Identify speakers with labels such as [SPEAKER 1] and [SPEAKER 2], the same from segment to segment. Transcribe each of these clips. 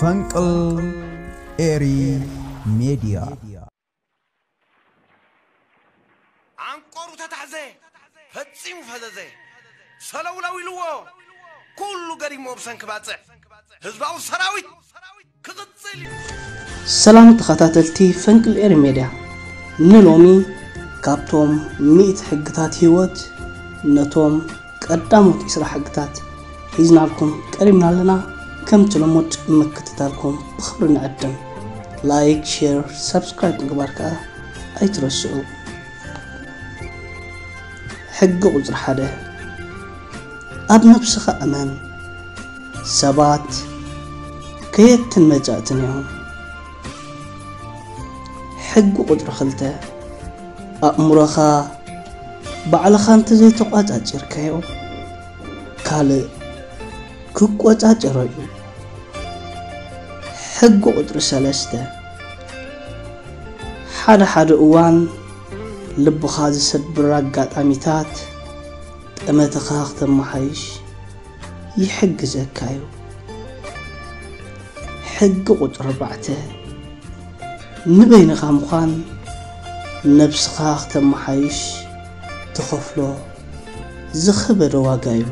[SPEAKER 1] فانكل ايري ميديا
[SPEAKER 2] አንቆሩ ተታዘ ፈጺሙ ፈዘዘ ሰለውለው ኢልዎ ኩሉ ገሪሞ ብሰንኪ ባፅዕ ህዝባዊ ሰራዊት ክቕፅል
[SPEAKER 3] ሰላም ተኸታተልቲ ፈንቅል ኤር ሜድያ ንሎሚ ካብቶም ሚእቲ ሕግታት ህይወት ነቶም ቀዳሞት 20 ሕግታት ሒዝናልኩም ቀሪብና ኣለና كم تلمود مكتتالكم بخبرنا عدم لايك شير سبسكرايب نقبارك أي ترسعوا حق قوز حدا أب نفسك أمان. سبات. كيت مجاتن يوم حق قوز خلته. أمرخا بعلخان تزيتو زي تقعد كالي ክቆፃፀረሉን ሕጊ ቁጥሪ ሰለስተ ሓደ ሓደ እዋን ልብኻ ዝሰብር ኣጋጣሚታት ጠመትኻ ክተመሓይሽ ይሕግዘካ እዩ ሕጊ ቁጥሪ ኣርባዕተ ንበይንኻ ምዃን ነብስኻ ክተመሓይሽ ትኸፍሎ ዝኸበደ ዋጋ እዩ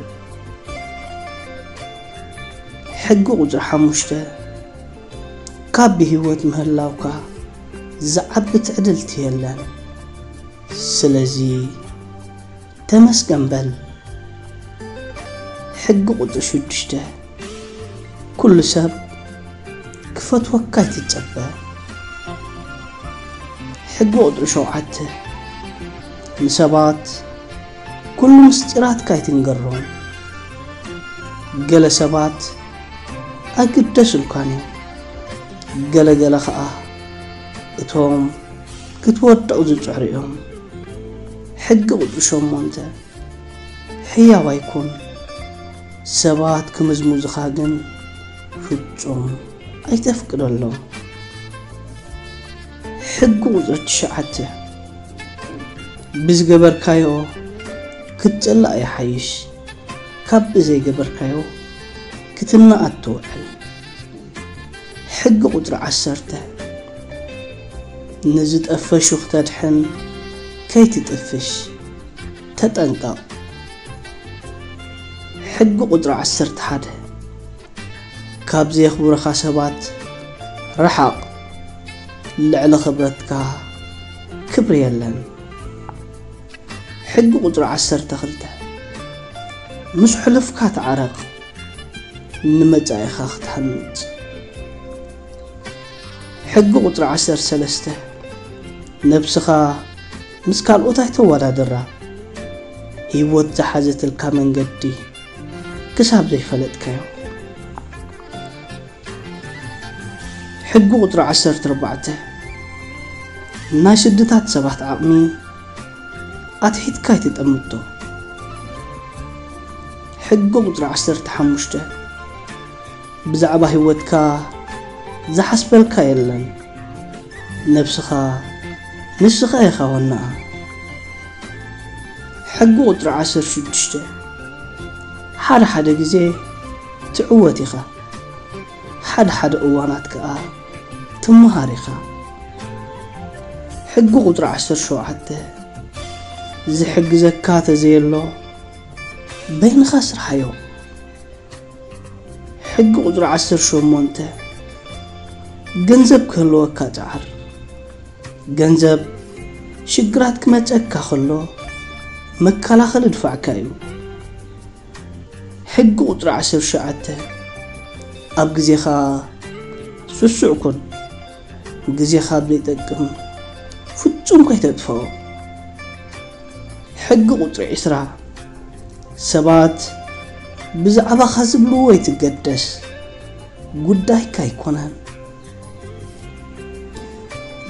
[SPEAKER 3] حقو قدر حموشته كابي هوت مهلاوكا زعبت عدلتي يلا سلازي تمس قنبل حقو قدر شدشته كل سب كفت وكاتي تبه حقو قدر شوعته نسبات كل مستيرات كاي تنقرون قال أكيد تشلكاني جل جل خاء إتهم. كتور تأوزن تعريهم حق وشوم مونتا. حيا ويكون سبات كمزموز خاقن. فتهم أي تفكر الله. حق وزرت شعته بز قبر كايو. كتلا يا حيش. كب زي قبر كايو. كتلنا التوعل حق قدر عسرته نزد أفش وقتات حن. كي تتفش تتنقى حق قدر عسرت حده كاب زي خبر خاسبات رحق لعل خبرتك. كبر اللن حق قدر عسرت خلته. مش حلفك تعرق ንመጻኢ ኢኻ ክትሓንጽ ሕጊ ቁጥሪ 13 ነብስኻ ምስ ካልኦት ኣይተወዳድራ ሂወት ዝሓዘትልካ መንገዲ ክሳብ ዘይፈለጥካዮ ሕጊ ቁጥሪ 14 ናይ ስድታት ሰባት ዓቕሚ ኣትሒትካ ይትጠምቶ ሕጊ ቁጥሪ 15 بزعبة هوتكا زحس بالكا إلن نفسخا نفسخا يا خوانا حقو قدر عصر شدشتا حد حد قزي تعواتيخا حد حد قواناتكا تمهاريخا حقو قدر عصر شو حتى زي حق زكاة زي اللو بين خاسر حيوك حق قدر عصر شو مونته جنزب كلو كجعر جنزب شجرات كما تأكا خلو مكالا خلد فعكايو حق قدر عصر شعته أب جزيخا سسعكن جزيخا بليتكهم فتون كي تدفعو حق قدر عصره سبات ብዛዕባ ኻዝብሉ ወይ ትገደስ ጉዳይካ ኣይኮነን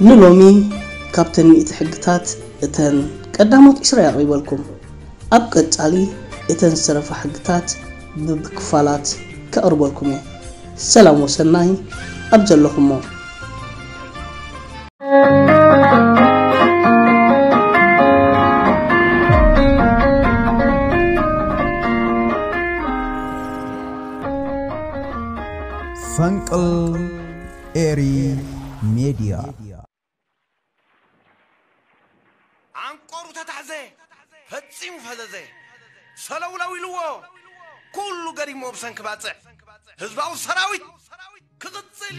[SPEAKER 3] ንሎሚ ካብ ተኒኢቲ ሕግታት እተን ቀዳሞት ዕስራ ያቕሪበልኩም ኣብ ቀጻሊ እተን ዝተረፋ ሕግታት ብብክፋላት ከቕርበልኩም እየ ሰላም ወሰናይ ኣብ ዘለኹሞ
[SPEAKER 1] ፈንቅል ኤሪ ሜዲያ
[SPEAKER 2] አንቆሩ ተታሕዘ ፈጺሙ ፈዘዘ ሰለውለው ኢልዎ ኩሉ ገዲሞም ሰንክ ህዝባዊ ሰራዊት ክቕጽል